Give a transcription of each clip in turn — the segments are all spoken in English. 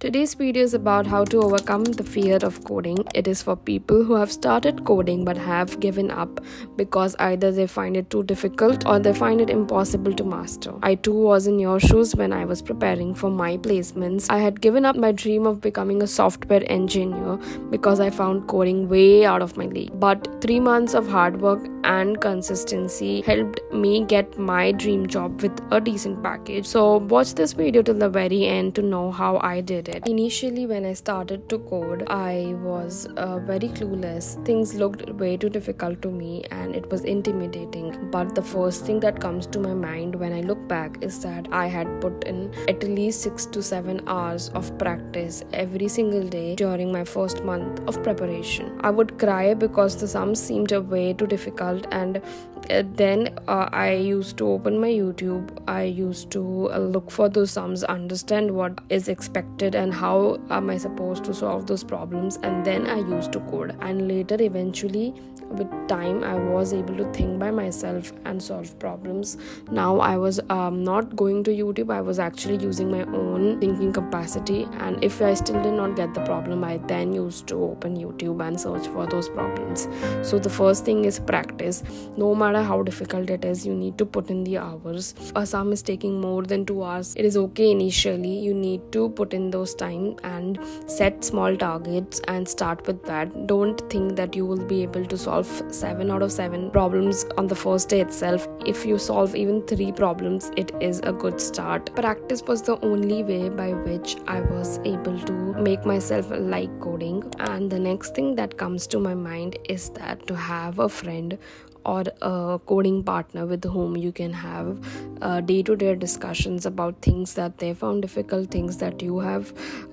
Today's video is about how to overcome the fear of coding. It is for people who have started coding but have given up because either they find it too difficult or they find it impossible to master. I too was in your shoes when I was preparing for my placements. I had given up my dream of becoming a software engineer because I found coding way out of my league. But three months of hard work and consistency helped me get my dream job with a decent package. So, watch this video till the very end to know how I did it. Initially, when I started to code, I was uh, very clueless. Things looked way too difficult to me and it was intimidating. But the first thing that comes to my mind when I look back is that I had put in at least six to seven hours of practice every single day during my first month of preparation. I would cry because the sums seemed way too difficult, and uh, then uh, I used to open my YouTube. I used to uh, look for those sums, understand what is expected and how am I supposed to solve those problems, and then I used to code. And later, eventually, with time, I was able to think by myself and solve problems. Now, I was um, not going to YouTube, I was actually using my own thinking capacity. And if I still did not get the problem, I then used to open YouTube and search for those problems. So, the first thing is practice. No matter how difficult it is, you need to put in the hours. A sum is taking more than two hours. It is okay initially. You need to put in those time and set small targets and start with that. Don't think that you will be able to solve seven out of seven problems on the first day itself. If you solve even three problems, it is a good start. Practice was the only way by which I was able to make myself like coding. And the next thing that comes to my mind is that to have a friend or a coding partner with whom you can have day to day discussions about things that they found difficult, things that you have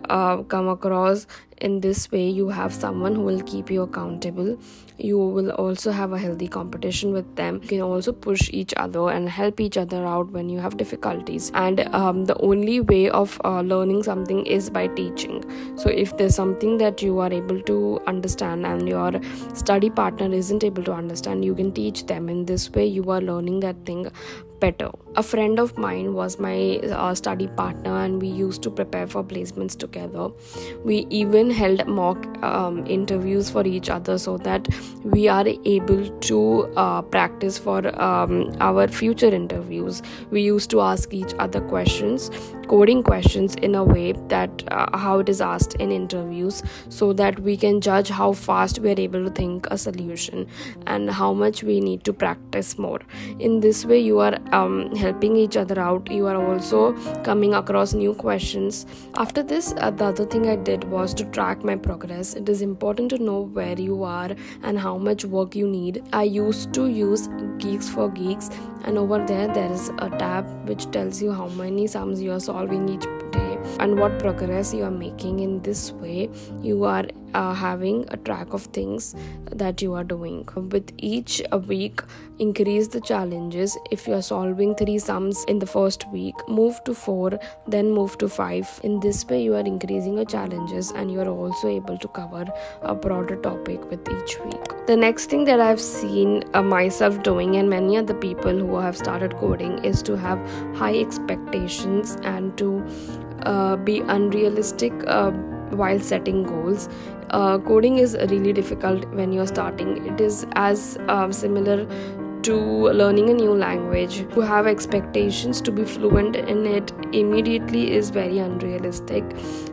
uh, come across. In this way, you have someone who will keep you accountable. You will also have a healthy competition with them. You can also push each other and help each other out when you have difficulties. And um, the only way of uh, learning something is by teaching. So, if there's something that you are able to understand and your study partner isn't able to understand, you can teach them. In this way, you are learning that thing better. A friend of mine was my uh, study partner, and we used to prepare for placements together. We even held mock um, interviews for each other so that we are able to uh, practice for um, our future interviews. We used to ask each other questions, coding questions, in a way that uh, how it is asked in interviews, so that we can judge how fast we are able to think a solution and how much we need to practice more. In this way, you are um, helping each other out you are also coming across new questions. After this uh, the other thing i did was to track my progress. It is important to know where you are and how much work you need. I used to use GeeksforGeeks and over there there is a tab which tells you how many sums you are solving each day and what progress you are making in this way you are uh, having a track of things that you are doing. With each a week increase the challenges. If you are solving three sums in the first week move to four then move to five. In this way you are increasing your challenges and you are also able to cover a broader topic with each week. The next thing that i've seen uh, myself doing and many other people who have started coding is to have high expectations and to uh, be unrealistic uh, while setting goals. Uh, coding is really difficult when you're starting. It is as uh, similar to learning a new language to have expectations to be fluent in it immediately is very unrealistic.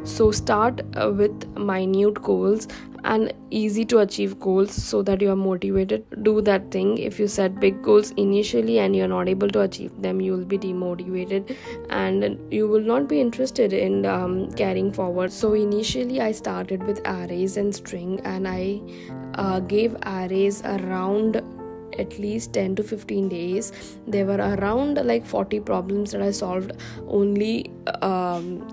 So start uh, with minute goals and easy to achieve goals so that you are motivated. Do that thing. If you set big goals initially and you're not able to achieve them you will be demotivated and you will not be interested in um, carrying forward. So initially i started with arrays and string and i uh, gave arrays around at least 10 to 15 days there were around like 40 problems that i solved only um,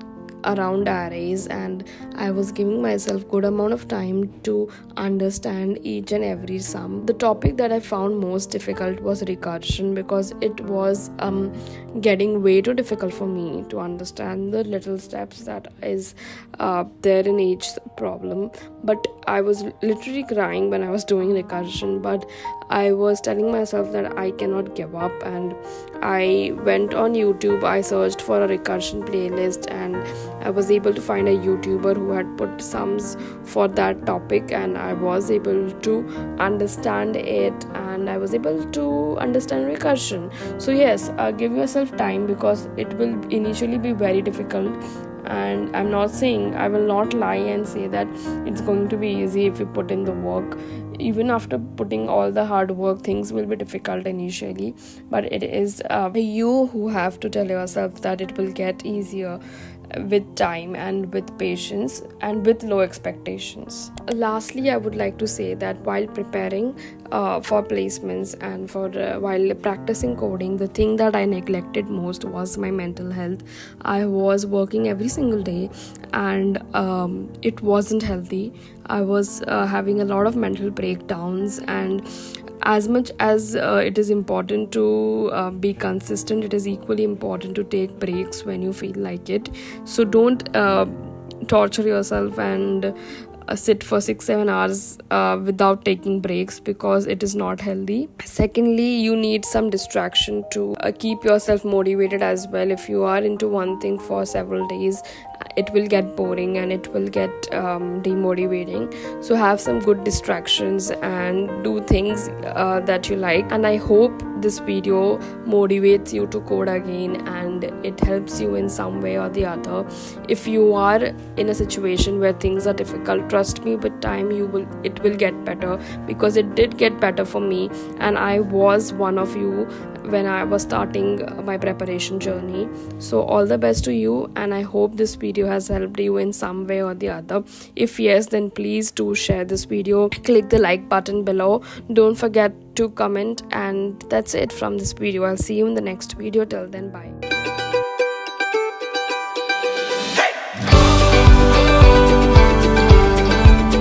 around arrays and i was giving myself good amount of time to understand each and every sum. The topic that i found most difficult was recursion because it was um, getting way too difficult for me to understand the little steps that is uh, there in each problem but i was literally crying when i was doing recursion. But i was telling myself that i cannot give up. And i went on youtube. I searched for a recursion playlist. And I was able to find a YouTuber who had put sums for that topic, and I was able to understand it. And I was able to understand recursion. So, yes, uh, give yourself time because it will initially be very difficult and i'm not saying i will not lie and say that it's going to be easy if you put in the work. Even after putting all the hard work things will be difficult initially. But it is uh, you who have to tell yourself that it will get easier with time and with patience and with low expectations. Lastly, I would like to say that while preparing uh, for placements and for uh, while practicing coding, the thing that I neglected most was my mental health. I was working every single day and um, it wasn't healthy. I was uh, having a lot of mental breakdowns and as much as uh, it is important to uh, be consistent it is equally important to take breaks when you feel like it. So don't uh, torture yourself and sit for 6 7 hours uh, without taking breaks because it is not healthy. Secondly you need some distraction to uh, keep yourself motivated as well. If you are into one thing for several days it will get boring and it will get um, demotivating. So have some good distractions and do things uh, that you like. And i hope this video motivates you to code again and it helps you in some way or the other if you are in a situation where things are difficult trust me with time you will it will get better because it did get better for me and i was one of you when I was starting my preparation journey. So, all the best to you, and I hope this video has helped you in some way or the other. If yes, then please do share this video, click the like button below. Don't forget to comment, and that's it from this video. I'll see you in the next video. Till then, bye.